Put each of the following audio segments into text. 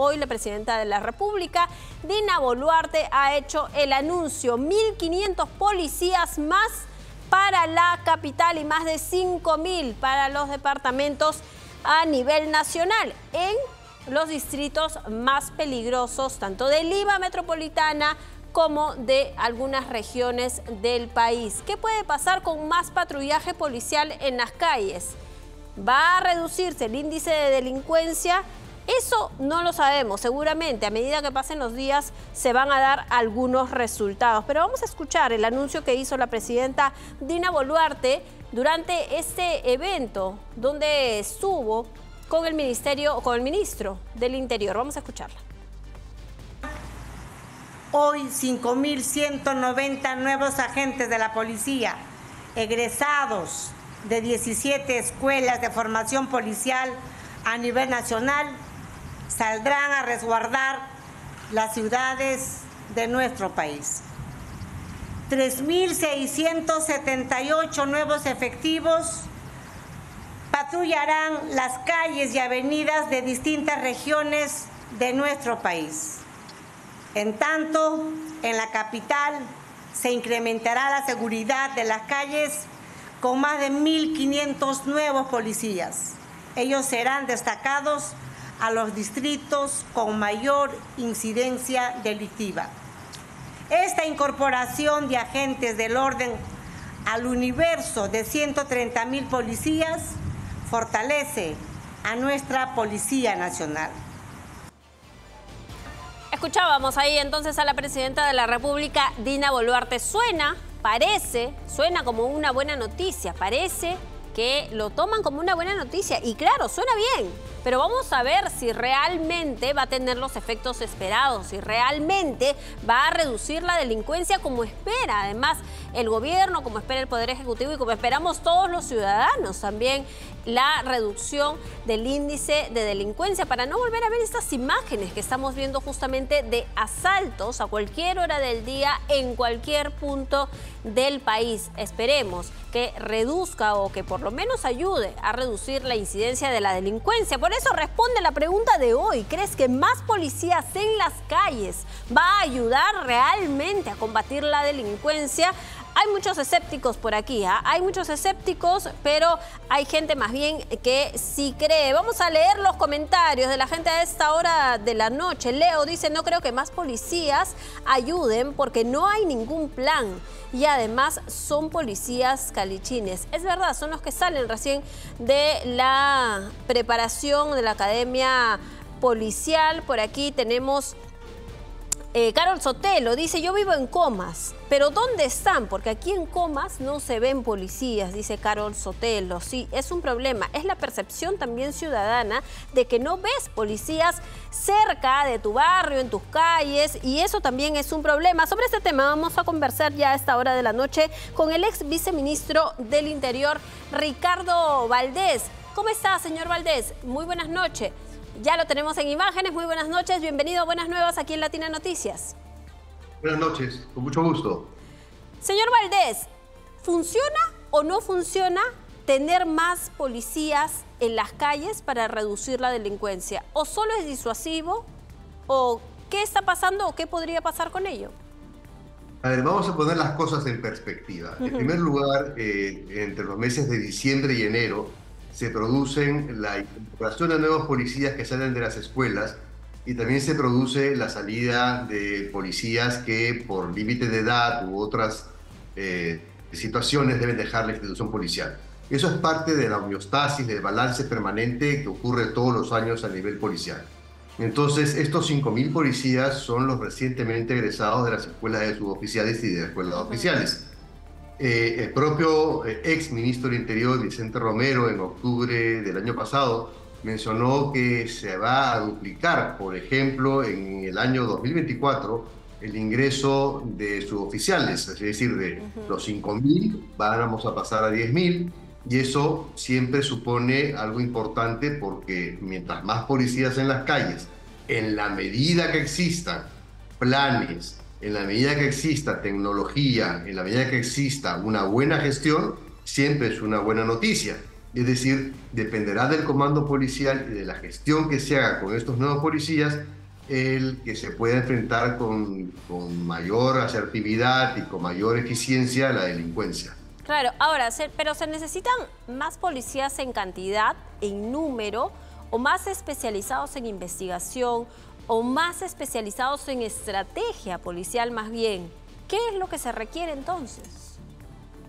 Hoy la presidenta de la República, Dina Boluarte, ha hecho el anuncio. 1.500 policías más para la capital y más de 5.000 para los departamentos a nivel nacional en los distritos más peligrosos, tanto de Lima Metropolitana como de algunas regiones del país. ¿Qué puede pasar con más patrullaje policial en las calles? ¿Va a reducirse el índice de delincuencia? Eso no lo sabemos, seguramente a medida que pasen los días se van a dar algunos resultados. Pero vamos a escuchar el anuncio que hizo la presidenta Dina Boluarte durante este evento donde estuvo con el ministerio, con el ministro del Interior. Vamos a escucharla. Hoy 5.190 nuevos agentes de la policía, egresados de 17 escuelas de formación policial a nivel nacional, saldrán a resguardar las ciudades de nuestro país. 3.678 nuevos efectivos patrullarán las calles y avenidas de distintas regiones de nuestro país. En tanto, en la capital se incrementará la seguridad de las calles con más de 1.500 nuevos policías. Ellos serán destacados a los distritos con mayor incidencia delictiva. Esta incorporación de agentes del orden al universo de 130 mil policías fortalece a nuestra Policía Nacional. Escuchábamos ahí entonces a la presidenta de la República, Dina Boluarte. Suena, parece, suena como una buena noticia, parece que lo toman como una buena noticia. Y claro, suena bien, pero vamos a ver si realmente va a tener los efectos esperados, si realmente va a reducir la delincuencia como espera además el gobierno, como espera el Poder Ejecutivo y como esperamos todos los ciudadanos también la reducción del índice de delincuencia para no volver a ver estas imágenes que estamos viendo justamente de asaltos a cualquier hora del día en cualquier punto del país. Esperemos que reduzca o que por lo menos ayude a reducir la incidencia de la delincuencia. Eso responde la pregunta de hoy. ¿Crees que más policías en las calles va a ayudar realmente a combatir la delincuencia? Hay muchos escépticos por aquí, ¿ah? hay muchos escépticos, pero hay gente más bien que sí cree. Vamos a leer los comentarios de la gente a esta hora de la noche. Leo dice, no creo que más policías ayuden porque no hay ningún plan y además son policías calichines. Es verdad, son los que salen recién de la preparación de la academia policial. Por aquí tenemos eh, Carol Sotelo dice, yo vivo en Comas, pero ¿dónde están? Porque aquí en Comas no se ven policías, dice Carol Sotelo. Sí, es un problema. Es la percepción también ciudadana de que no ves policías cerca de tu barrio, en tus calles, y eso también es un problema. Sobre este tema vamos a conversar ya a esta hora de la noche con el ex viceministro del Interior, Ricardo Valdés. ¿Cómo está, señor Valdés? Muy buenas noches. Ya lo tenemos en imágenes. Muy buenas noches. Bienvenido a Buenas Nuevas aquí en Latina Noticias. Buenas noches, con mucho gusto. Señor Valdés, ¿funciona o no funciona tener más policías en las calles para reducir la delincuencia? ¿O solo es disuasivo? ¿O qué está pasando o qué podría pasar con ello? A ver, vamos a poner las cosas en perspectiva. En primer lugar, eh, entre los meses de diciembre y enero, se producen la incorporación de nuevos policías que salen de las escuelas y también se produce la salida de policías que por límite de edad u otras eh, situaciones deben dejar la institución policial. Eso es parte de la homeostasis, del balance permanente que ocurre todos los años a nivel policial. Entonces, estos 5.000 policías son los recientemente egresados de las escuelas de suboficiales y de las escuelas oficiales. Eh, el propio eh, ex ministro del Interior, Vicente Romero, en octubre del año pasado, mencionó que se va a duplicar, por ejemplo, en el año 2024, el ingreso de suboficiales, es decir, de los 5.000 vamos a pasar a 10.000, y eso siempre supone algo importante porque mientras más policías en las calles, en la medida que existan planes, en la medida que exista tecnología, en la medida que exista una buena gestión, siempre es una buena noticia. Es decir, dependerá del comando policial y de la gestión que se haga con estos nuevos policías el que se pueda enfrentar con, con mayor asertividad y con mayor eficiencia la delincuencia. Claro, ahora, pero se necesitan más policías en cantidad, en número, o más especializados en investigación, o más especializados en estrategia policial más bien. ¿Qué es lo que se requiere entonces?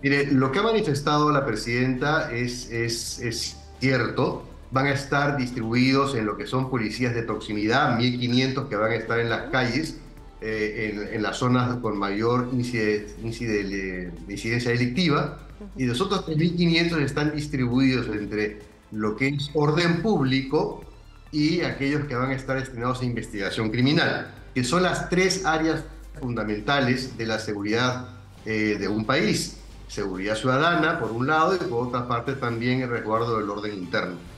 Mire, lo que ha manifestado la presidenta es, es, es cierto van a estar distribuidos en lo que son policías de proximidad, 1.500 que van a estar en las calles, eh, en, las zonas con mayor índice, de, incidencia delictiva, y los otros 3.500 están distribuidos entre lo que es orden público y aquellos que van a estar destinados a investigación criminal, que son las tres áreas fundamentales de la seguridad eh, de un país. Seguridad ciudadana, por un lado, y por otra parte también el resguardo del orden interno.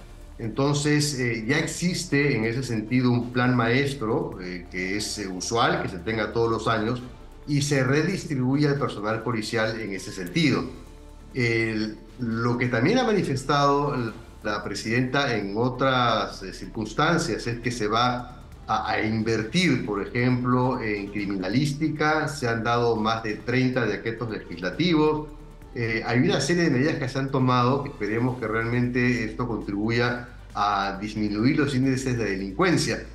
Entonces, eh, ya existe en ese sentido un plan maestro eh, que es eh, usual, que se tenga todos los años, y se redistribuye al personal policial en ese sentido. lo que también ha manifestado la presidenta en otras circunstancias es que se va a, invertir, por ejemplo, en criminalística, se han dado más de 30 decretos legislativos, eh, hay una serie de medidas que se han tomado, esperemos que realmente esto contribuya a disminuir los índices de delincuencia.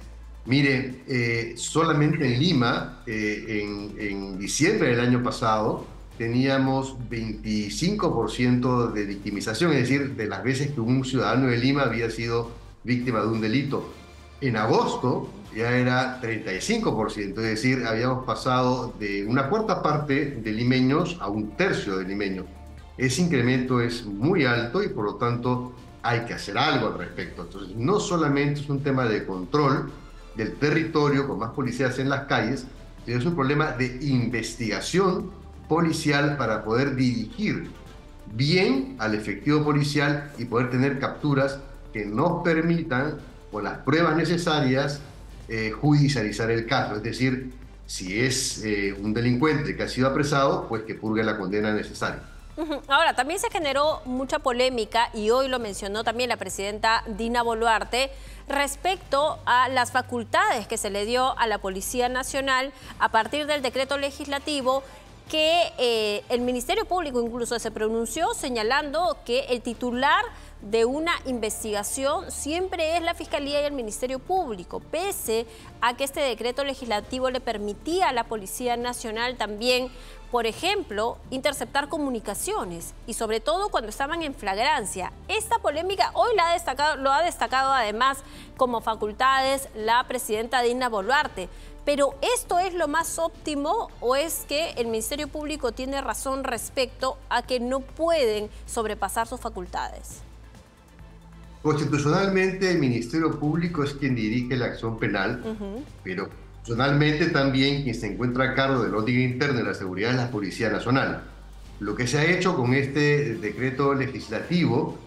Mire, eh, solamente en Lima, eh, en, diciembre del año pasado, teníamos 25% de victimización, es decir, de las veces que un ciudadano de Lima había sido víctima de un delito. En agosto ya era 35%, es decir, habíamos pasado de una cuarta parte de limeños a un tercio de limeños. Ese incremento es muy alto y por lo tanto hay que hacer algo al respecto. Entonces, no solamente es un tema de control del territorio con más policías en las calles, sino es un problema de investigación policial para poder dirigir bien al efectivo policial y poder tener capturas que nos permitan, con las pruebas necesarias, eh, judicializar el caso. Es decir, si es eh, un delincuente que ha sido apresado, pues que purgue la condena necesaria. Ahora, también se generó mucha polémica, y hoy lo mencionó también la presidenta Dina Boluarte, respecto a las facultades que se le dio a la Policía Nacional a partir del decreto legislativo que eh, el Ministerio Público incluso se pronunció señalando que el titular de una investigación siempre es la Fiscalía y el Ministerio Público, pese a que este decreto legislativo le permitía a la Policía Nacional también, por ejemplo, interceptar comunicaciones y sobre todo cuando estaban en flagrancia. Esta polémica hoy la ha destacado, lo ha destacado además como facultades la presidenta Dina Boluarte. Pero ¿esto es lo más óptimo o es que el Ministerio Público tiene razón respecto a que no pueden sobrepasar sus facultades? Constitucionalmente el Ministerio Público es quien dirige la acción penal, pero constitucionalmente también quien se encuentra a cargo del orden interno y la seguridad es la Policía Nacional. Lo que se ha hecho con este decreto legislativo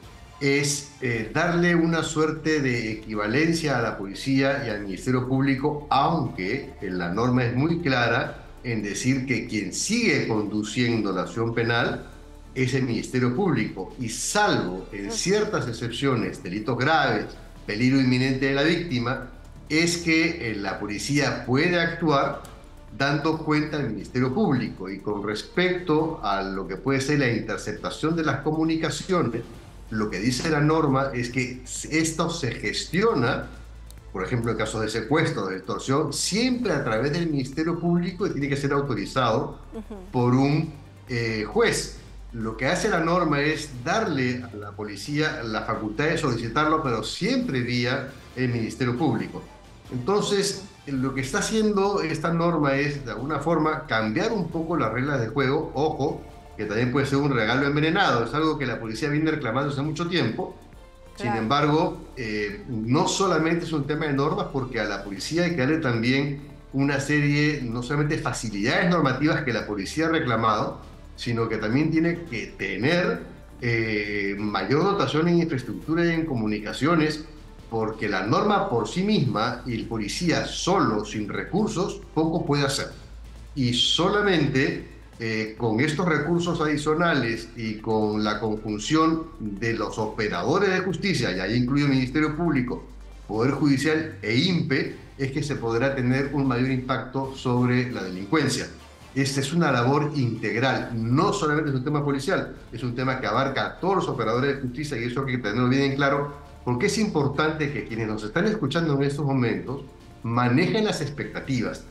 es eh, darle una suerte de equivalencia a la policía y al Ministerio Público, aunque la norma es muy clara en decir que quien sigue conduciendo la acción penal es el Ministerio Público. Y salvo en ciertas excepciones, delitos graves, peligro inminente de la víctima, es que eh, la policía puede actuar dando cuenta al Ministerio Público. Y con respecto a lo que puede ser la interceptación de las comunicaciones, lo que dice la norma es que esto se gestiona, por ejemplo en caso de secuestro, de extorsión, siempre a través del Ministerio Público y tiene que ser autorizado por un eh, juez lo que hace la norma es darle a la policía la facultad de solicitarlo, pero siempre vía el Ministerio Público. Entonces, lo que está haciendo esta norma es, de alguna forma, cambiar un poco las reglas de juego. Ojo, que también puede ser un regalo envenenado, es algo que la policía viene reclamando hace mucho tiempo. Sin embargo, eh, no solamente es un tema de normas, porque a la policía hay que darle también una serie, no solamente facilidades normativas que la policía ha reclamado, sino que también tiene que tener eh, mayor dotación en infraestructura y en comunicaciones, porque la norma por sí misma y el policía solo, sin recursos, poco puede hacer. Y solamente eh, con estos recursos adicionales y con la conjunción de los operadores de justicia, y ahí incluye Ministerio Público, Poder Judicial e INPE, es que se podrá tener un mayor impacto sobre la delincuencia. Esta es una labor integral, no solamente es un tema policial, es un tema que abarca a todos los operadores de justicia y eso hay que tenerlo bien en claro, porque es importante que quienes nos están escuchando en estos momentos manejen las expectativas.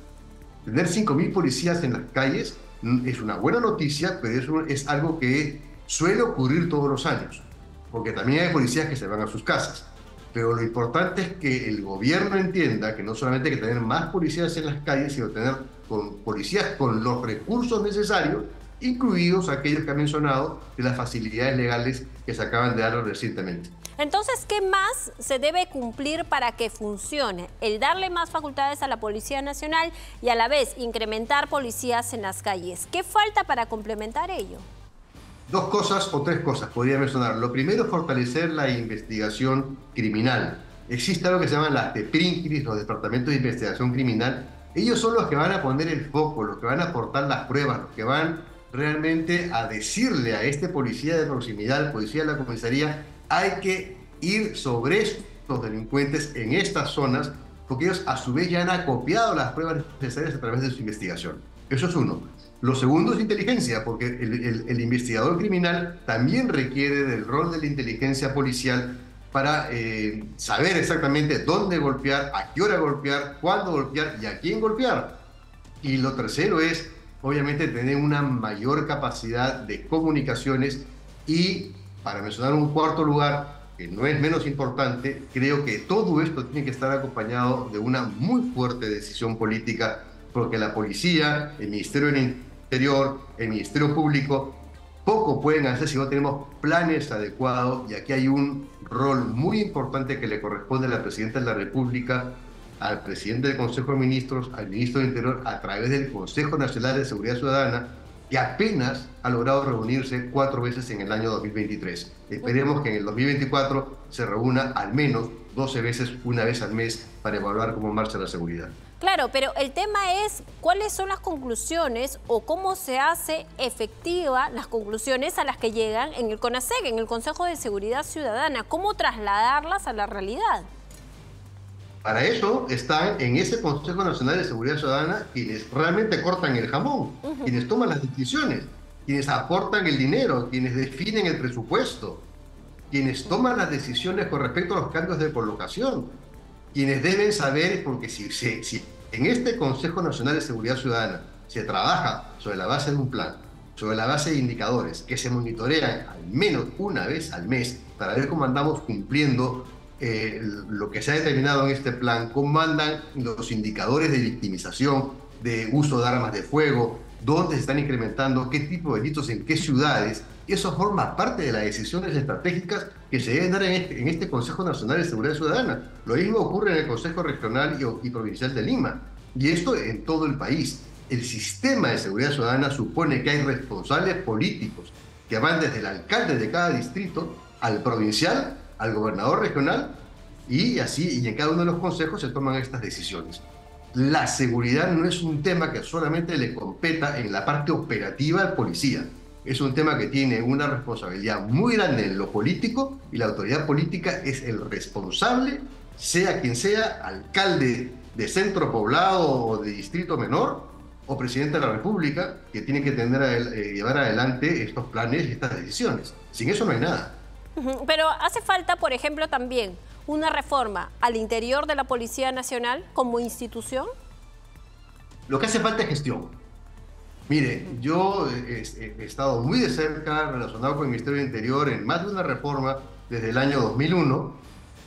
Tener 5.000 policías en las calles es una buena noticia, pero es, es algo que suele ocurrir todos los años, porque también hay policías que se van a sus casas. Pero lo importante es que el gobierno entienda que no solamente hay que tener más policías en las calles, sino tener con policías con los recursos necesarios, incluidos aquellos que ha mencionado de las facilidades legales que se acaban de dar recientemente. Entonces, ¿qué más se debe cumplir para que funcione? El darle más facultades a la Policía Nacional y a la vez incrementar policías en las calles. ¿Qué falta para complementar ello? Dos cosas o tres cosas podría mencionar. Lo primero es fortalecer la investigación criminal. Existe algo que se llama las DEPRINCRIS, los departamentos de investigación criminal. Ellos son los que van a poner el foco, los que van a aportar las pruebas, los que van realmente a decirle a este policía de proximidad, al policía de la comisaría, hay que ir sobre estos delincuentes en estas zonas, porque ellos a su vez ya han acopiado las pruebas necesarias a través de su investigación. Eso es uno. Lo segundo es inteligencia, porque el, investigador criminal también requiere del rol de la inteligencia policial para eh, saber exactamente dónde golpear, a qué hora golpear, cuándo golpear y a quién golpear. Y lo tercero es, obviamente, tener una mayor capacidad de comunicaciones y para mencionar un cuarto lugar, que no es menos importante, creo que todo esto tiene que estar acompañado de una muy fuerte decisión política, porque la policía, el Ministerio del Interior, el Ministerio Público, poco pueden hacer si no tenemos planes adecuados y aquí hay un rol muy importante que le corresponde a la Presidenta de la República, al Presidente del Consejo de Ministros, al Ministro del Interior, a través del Consejo Nacional de Seguridad Ciudadana, que apenas ha logrado reunirse cuatro veces en el año 2023. Esperemos que en el 2024 se reúna al menos 12 veces, una vez al mes, para evaluar cómo marcha la seguridad. Claro, pero el tema es cuáles son las conclusiones o cómo se hace efectiva las conclusiones a las que llegan en el CONASEC, en el Consejo de Seguridad Ciudadana, cómo trasladarlas a la realidad. Para eso están en ese Consejo Nacional de Seguridad Ciudadana quienes realmente cortan el jamón, quienes toman las decisiones, quienes aportan el dinero, quienes definen el presupuesto, quienes toman las decisiones con respecto a los cambios de colocación, quienes deben saber, porque si, si en este Consejo Nacional de Seguridad Ciudadana se trabaja sobre la base de un plan, sobre la base de indicadores que se monitorean al menos una vez al mes para ver cómo andamos cumpliendo eh, lo que se ha determinado en este plan, cómo andan los indicadores de victimización, de uso de armas de fuego, dónde se están incrementando, qué tipo de delitos en qué ciudades. Eso forma parte de las decisiones estratégicas que se deben dar en este, en este Consejo Nacional de Seguridad Ciudadana. Lo mismo ocurre en el Consejo Regional y Provincial de Lima. Y esto en todo el país. El sistema de seguridad ciudadana supone que hay responsables políticos que van desde el alcalde de cada distrito al provincial al gobernador regional y así, y en cada uno de los consejos se toman estas decisiones. La seguridad no es un tema que solamente le competa en la parte operativa al policía. Es un tema que tiene una responsabilidad muy grande en lo político y la autoridad política es el responsable, sea quien sea, alcalde de centro poblado o de distrito menor o presidente de la República, que tiene que tener eh, llevar adelante estos planes y estas decisiones. Sin eso no hay nada. Pero hace falta, por ejemplo, también una reforma al interior de la Policía Nacional como institución. Lo que hace falta es gestión. Mire, yo he, estado muy de cerca relacionado con el Ministerio del Interior en más de una reforma desde el año 2001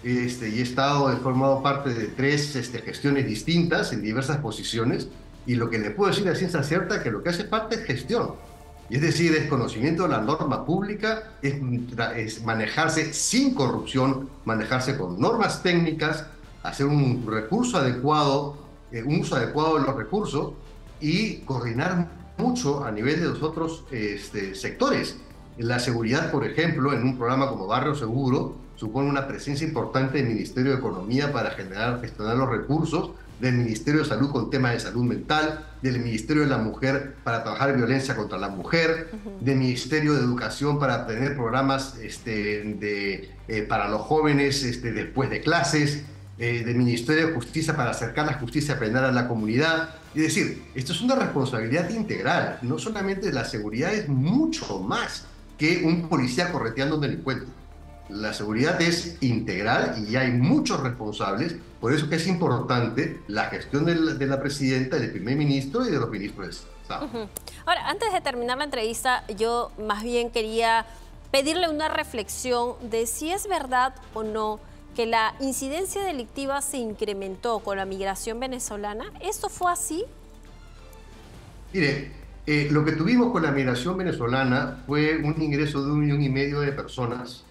este, y he estado he formado parte de tres este, gestiones distintas en diversas posiciones y lo que le puedo decir a ciencia cierta es que lo que hace falta es gestión. Es decir, es conocimiento de la norma pública, es, manejarse sin corrupción, manejarse con normas técnicas, hacer un recurso adecuado, eh, un uso adecuado de los recursos y coordinar mucho a nivel de los otros este, sectores. La seguridad, por ejemplo, en un programa como Barrio Seguro, supone una presencia importante del Ministerio de Economía para generar, gestionar los recursos, del Ministerio de Salud con temas de salud mental, del Ministerio de la Mujer para trabajar violencia contra la mujer, del Ministerio de Educación para tener programas este, de, eh, para los jóvenes este, después de clases, eh, del Ministerio de Justicia para acercar la justicia penal a la comunidad. Es decir, esto es una responsabilidad integral, no solamente la seguridad es mucho más que un policía correteando a un delincuente la seguridad es integral y hay muchos responsables, por eso que es importante la gestión de la, presidenta, del primer ministro y de los ministros de Estado. Ahora, antes de terminar la entrevista, yo más bien quería pedirle una reflexión de si es verdad o no que la incidencia delictiva se incrementó con la migración venezolana. ¿Esto fue así? Mire, eh, lo que tuvimos con la migración venezolana fue un ingreso de un millón y medio de personas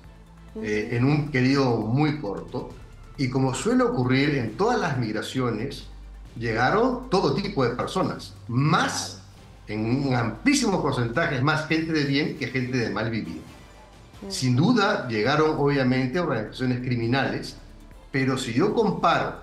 eh, en un periodo muy corto. Y como suele ocurrir en todas las migraciones, llegaron todo tipo de personas, más, en un amplísimo porcentaje, más gente de bien que gente de mal vivir. Sin duda llegaron obviamente organizaciones criminales, pero si yo comparo,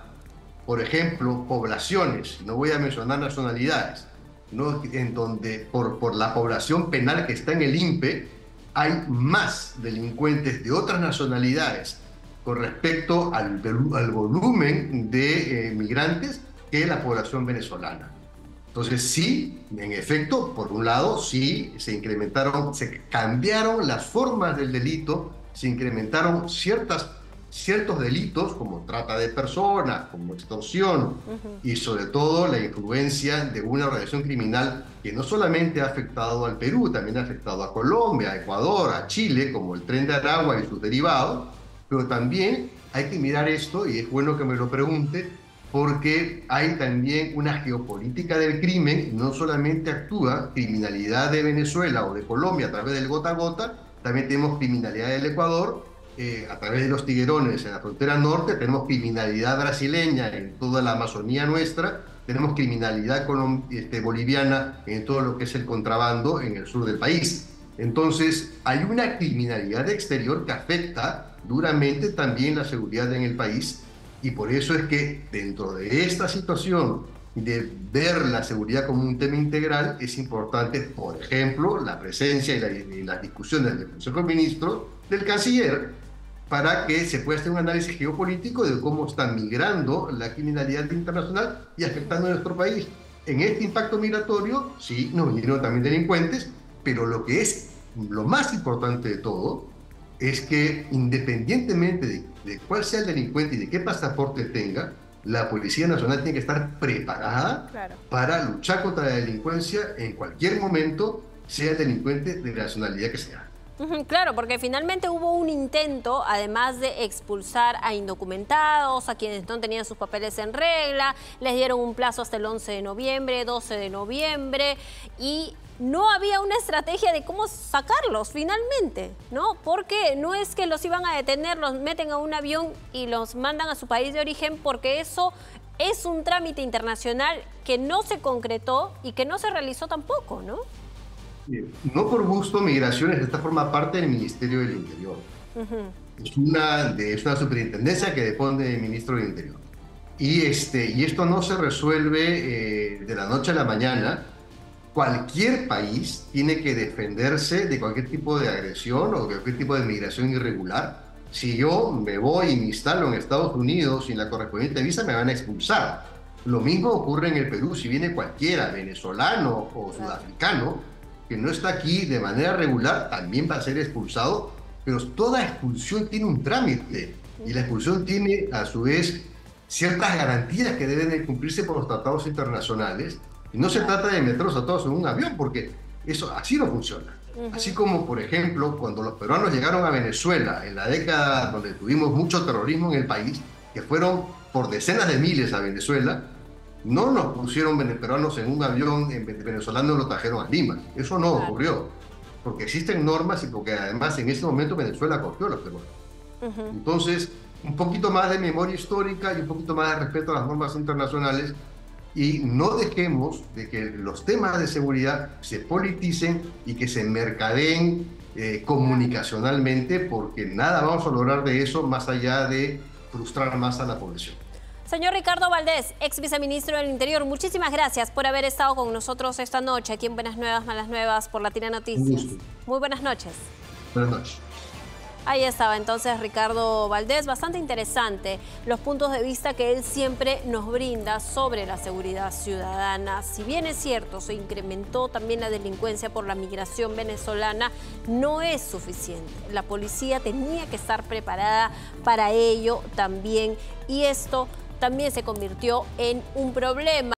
por ejemplo, poblaciones, no voy a mencionar nacionalidades, ¿no? en donde por, por la población penal que está en el INPE, hay más delincuentes de otras nacionalidades con respecto al, volumen de eh, migrantes que la población venezolana. Entonces sí, en efecto, por un lado, sí se incrementaron, se cambiaron las formas del delito, se incrementaron ciertas ciertos delitos como trata de personas, como extorsión y sobre todo la influencia de una organización criminal que no solamente ha afectado al Perú, también ha afectado a Colombia, a Ecuador, a Chile, como el tren de Aragua y sus derivados, pero también hay que mirar esto, y es bueno que me lo pregunte, porque hay también una geopolítica del crimen, no solamente actúa criminalidad de Venezuela o de Colombia a través del gota a gota, también tenemos criminalidad del Ecuador eh, a través de los tiguerones en la frontera norte, tenemos criminalidad brasileña en toda la Amazonía nuestra, tenemos criminalidad este, boliviana en todo lo que es el contrabando en el sur del país. Entonces, hay una criminalidad exterior que afecta duramente también la seguridad en el país y por eso es que dentro de esta situación de ver la seguridad como un tema integral, es importante, por ejemplo, la presencia y, las discusiones del Consejo de Ministros, del canciller, para que se pueda hacer un análisis geopolítico de cómo está migrando la criminalidad internacional y afectando a nuestro país. En este impacto migratorio, sí, nos vinieron también delincuentes, pero lo que es lo más importante de todo es que independientemente de, cuál sea el delincuente y de qué pasaporte tenga, la Policía Nacional tiene que estar preparada para luchar contra la delincuencia en cualquier momento, sea el delincuente de la nacionalidad que sea. Claro, porque finalmente hubo un intento, además de expulsar a indocumentados, a quienes no tenían sus papeles en regla, les dieron un plazo hasta el 11 de noviembre, 12 de noviembre, y no había una estrategia de cómo sacarlos finalmente, ¿no? Porque no es que los iban a detener, los meten a un avión y los mandan a su país de origen, porque eso es un trámite internacional que no se concretó y que no se realizó tampoco, ¿no? No por gusto, Migraciones esta forma parte del Ministerio del Interior. es, una, de, es una superintendencia que depende del ministro del Interior. Y, este, y esto no se resuelve eh, de la noche a la mañana. Cualquier país tiene que defenderse de cualquier tipo de agresión o de cualquier tipo de migración irregular. Si yo me voy y me instalo en Estados Unidos sin la correspondiente visa, me van a expulsar. Lo mismo ocurre en el Perú. Si viene cualquiera, venezolano o sudafricano, que no está aquí de manera regular también va a ser expulsado, pero toda expulsión tiene un trámite y la expulsión tiene a su vez ciertas garantías que deben de cumplirse por los tratados internacionales. Y no se trata de meterlos a todos en un avión, porque eso así no funciona. Así como, por ejemplo, cuando los peruanos llegaron a Venezuela en la década donde tuvimos mucho terrorismo en el país, que fueron por decenas de miles a Venezuela, no nos pusieron venezolanos en un avión venezolano y lo trajeron a Lima. Eso no ocurrió. Porque existen normas y porque además en ese momento Venezuela acogió a los peruanos. Entonces, un poquito más de memoria histórica y un poquito más de respeto a las normas internacionales y no dejemos de que los temas de seguridad se politicen y que se mercadeen eh, comunicacionalmente porque nada vamos a lograr de eso más allá de frustrar más a la población. Señor Ricardo Valdés, ex viceministro del Interior, muchísimas gracias por haber estado con nosotros esta noche aquí en Buenas Nuevas, Malas Nuevas por Latina Noticias. Muy buenas noches. Buenas noches. Ahí estaba entonces Ricardo Valdés, bastante interesante los puntos de vista que él siempre nos brinda sobre la seguridad ciudadana. Si bien es cierto, se incrementó también la delincuencia por la migración venezolana, no es suficiente. La policía tenía que estar preparada para ello también y esto también se convirtió en un problema.